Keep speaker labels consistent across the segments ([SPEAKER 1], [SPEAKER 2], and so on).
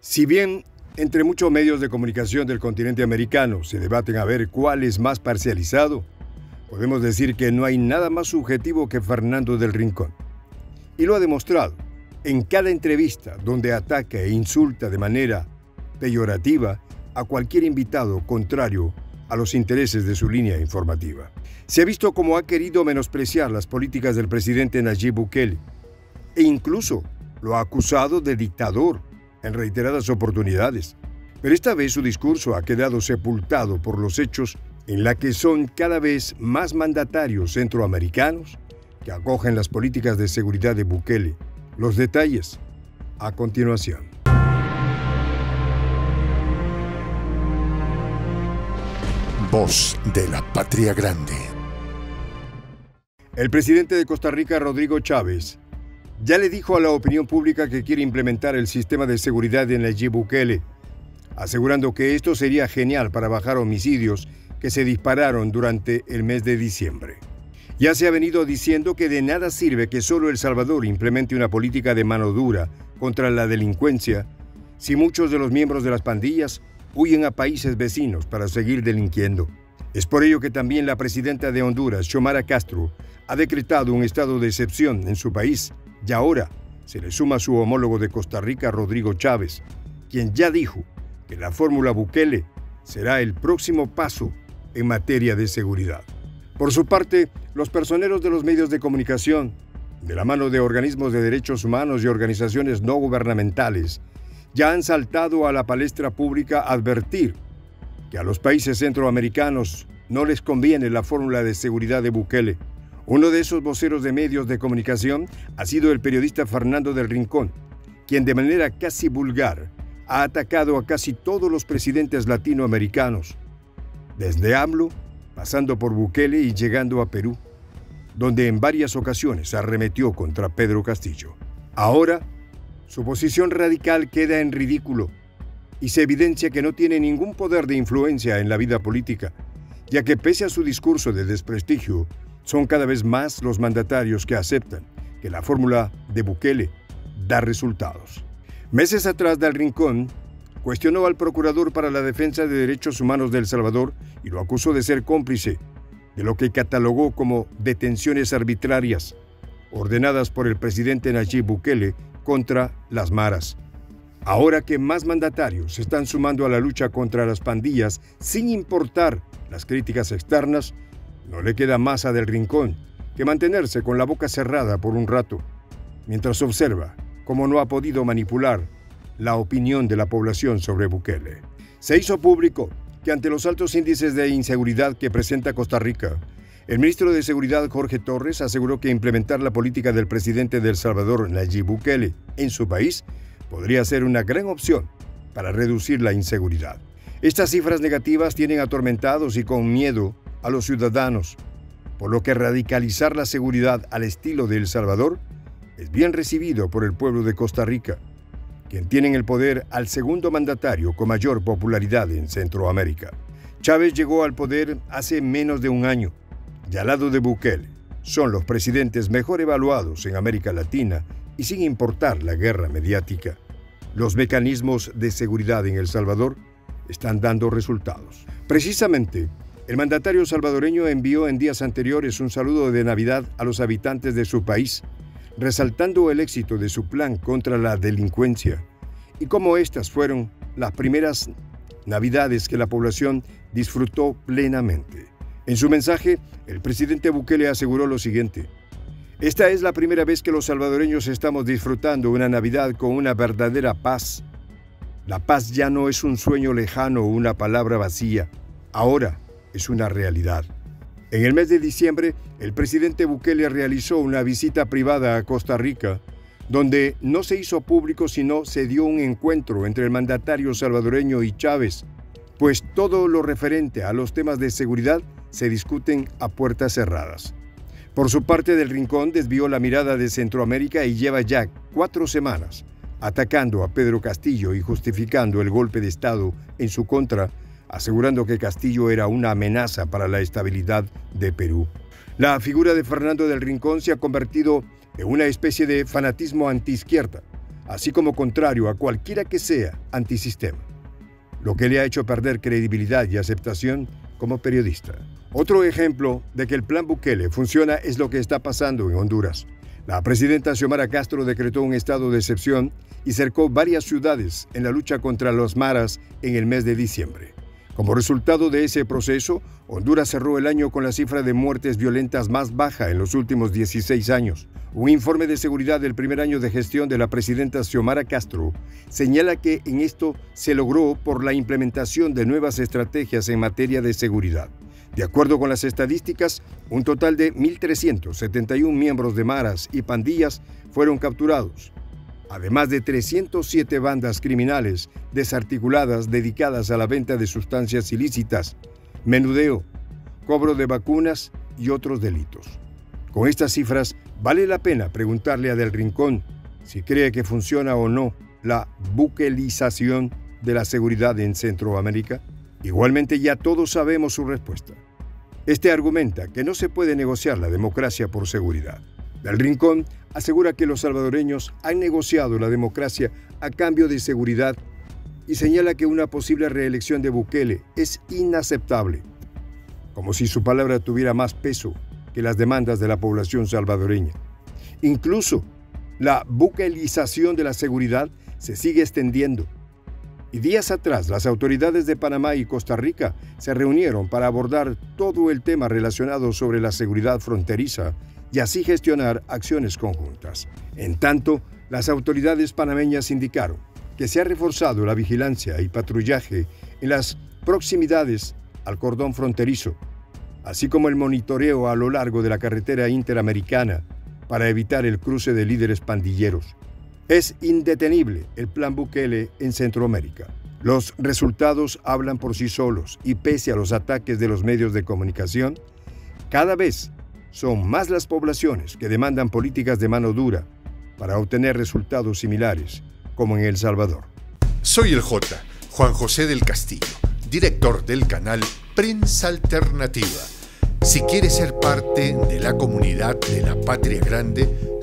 [SPEAKER 1] Si bien entre muchos medios de comunicación del continente americano se debaten a ver cuál es más parcializado, podemos decir que no hay nada más subjetivo que Fernando del Rincón. Y lo ha demostrado en cada entrevista donde ataca e insulta de manera peyorativa a cualquier invitado contrario a los intereses de su línea informativa. Se ha visto cómo ha querido menospreciar las políticas del presidente Nayib Bukele e incluso lo ha acusado de dictador en reiteradas oportunidades. Pero esta vez su discurso ha quedado sepultado por los hechos en la que son cada vez más mandatarios centroamericanos que acogen las políticas de seguridad de Bukele. Los detalles a continuación.
[SPEAKER 2] Voz de la Patria Grande.
[SPEAKER 1] El presidente de Costa Rica, Rodrigo Chávez, ya le dijo a la opinión pública que quiere implementar el sistema de seguridad de Nayib Bukele, asegurando que esto sería genial para bajar homicidios que se dispararon durante el mes de diciembre. Ya se ha venido diciendo que de nada sirve que solo El Salvador implemente una política de mano dura contra la delincuencia si muchos de los miembros de las pandillas huyen a países vecinos para seguir delinquiendo. Es por ello que también la presidenta de Honduras, Xiomara Castro, ha decretado un estado de excepción en su país y ahora se le suma su homólogo de Costa Rica, Rodrigo Chávez, quien ya dijo que la fórmula Bukele será el próximo paso en materia de seguridad. Por su parte, los personeros de los medios de comunicación, de la mano de organismos de derechos humanos y organizaciones no gubernamentales, ya han saltado a la palestra pública advertir que a los países centroamericanos no les conviene la fórmula de seguridad de Bukele. Uno de esos voceros de medios de comunicación ha sido el periodista Fernando del Rincón, quien de manera casi vulgar ha atacado a casi todos los presidentes latinoamericanos, desde AMLO, pasando por Bukele y llegando a Perú, donde en varias ocasiones arremetió contra Pedro Castillo. Ahora, su posición radical queda en ridículo y se evidencia que no tiene ningún poder de influencia en la vida política, ya que pese a su discurso de desprestigio, son cada vez más los mandatarios que aceptan que la fórmula de Bukele da resultados. Meses atrás, Del Rincón cuestionó al Procurador para la Defensa de Derechos Humanos de El Salvador y lo acusó de ser cómplice de lo que catalogó como detenciones arbitrarias ordenadas por el presidente Nayib Bukele contra las maras. Ahora que más mandatarios se están sumando a la lucha contra las pandillas sin importar las críticas externas, no le queda más Del Rincón que mantenerse con la boca cerrada por un rato, mientras observa cómo no ha podido manipular la opinión de la población sobre Bukele. Se hizo público que ante los altos índices de inseguridad que presenta Costa Rica, el ministro de Seguridad Jorge Torres aseguró que implementar la política del presidente de El Salvador, Nayib Bukele, en su país podría ser una gran opción para reducir la inseguridad. Estas cifras negativas tienen atormentados y con miedo a los ciudadanos, por lo que radicalizar la seguridad al estilo de El Salvador es bien recibido por el pueblo de Costa Rica, quien tiene el poder al segundo mandatario con mayor popularidad en Centroamérica. Chávez llegó al poder hace menos de un año y al lado de Bukele, son los presidentes mejor evaluados en América Latina y sin importar la guerra mediática. Los mecanismos de seguridad en El Salvador están dando resultados. Precisamente, el mandatario salvadoreño envió en días anteriores un saludo de Navidad a los habitantes de su país, resaltando el éxito de su plan contra la delincuencia y cómo estas fueron las primeras Navidades que la población disfrutó plenamente. En su mensaje, el presidente Bukele aseguró lo siguiente. Esta es la primera vez que los salvadoreños estamos disfrutando una Navidad con una verdadera paz. La paz ya no es un sueño lejano o una palabra vacía. Ahora es una realidad. En el mes de diciembre, el presidente Bukele realizó una visita privada a Costa Rica, donde no se hizo público sino se dio un encuentro entre el mandatario salvadoreño y Chávez, pues todo lo referente a los temas de seguridad se discuten a puertas cerradas. Por su parte, Del Rincón desvió la mirada de Centroamérica y lleva ya cuatro semanas atacando a Pedro Castillo y justificando el golpe de Estado en su contra, asegurando que Castillo era una amenaza para la estabilidad de Perú. La figura de Fernando del Rincón se ha convertido en una especie de fanatismo antiizquierda, así como contrario a cualquiera que sea antisistema, lo que le ha hecho perder credibilidad y aceptación como periodista. Otro ejemplo de que el plan Bukele funciona es lo que está pasando en Honduras. La presidenta Xiomara Castro decretó un estado de excepción y cercó varias ciudades en la lucha contra los maras en el mes de diciembre. Como resultado de ese proceso, Honduras cerró el año con la cifra de muertes violentas más baja en los últimos 16 años. Un informe de seguridad del primer año de gestión de la presidenta Xiomara Castro señala que en esto se logró por la implementación de nuevas estrategias en materia de seguridad. De acuerdo con las estadísticas, un total de 1.371 miembros de maras y pandillas fueron capturados, además de 307 bandas criminales desarticuladas dedicadas a la venta de sustancias ilícitas, menudeo, cobro de vacunas y otros delitos. Con estas cifras, vale la pena preguntarle a Del Rincón si cree que funciona o no la buquelización de la seguridad en Centroamérica. Igualmente ya todos sabemos su respuesta. Este argumenta que no se puede negociar la democracia por seguridad. Del Rincón asegura que los salvadoreños han negociado la democracia a cambio de seguridad y señala que una posible reelección de Bukele es inaceptable, como si su palabra tuviera más peso que las demandas de la población salvadoreña. Incluso la buquelización de la seguridad se sigue extendiendo. Y días atrás las autoridades de Panamá y Costa Rica se reunieron para abordar todo el tema relacionado sobre la seguridad fronteriza y así gestionar acciones conjuntas. En tanto, las autoridades panameñas indicaron que se ha reforzado la vigilancia y patrullaje en las proximidades al cordón fronterizo, así como el monitoreo a lo largo de la carretera interamericana para evitar el cruce de líderes pandilleros. Es indetenible el plan Bukele en Centroamérica. Los resultados hablan por sí solos y pese a los ataques de los medios de comunicación, cada vez son más las poblaciones que demandan políticas de mano dura para obtener resultados similares, como en El Salvador.
[SPEAKER 2] Soy el J, Juan José del Castillo, director del canal Prensa Alternativa. Si quieres ser parte de la comunidad de la Patria Grande,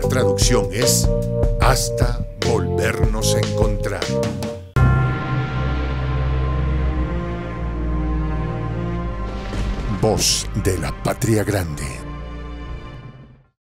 [SPEAKER 2] traducción es hasta volvernos a encontrar. Voz de la Patria Grande.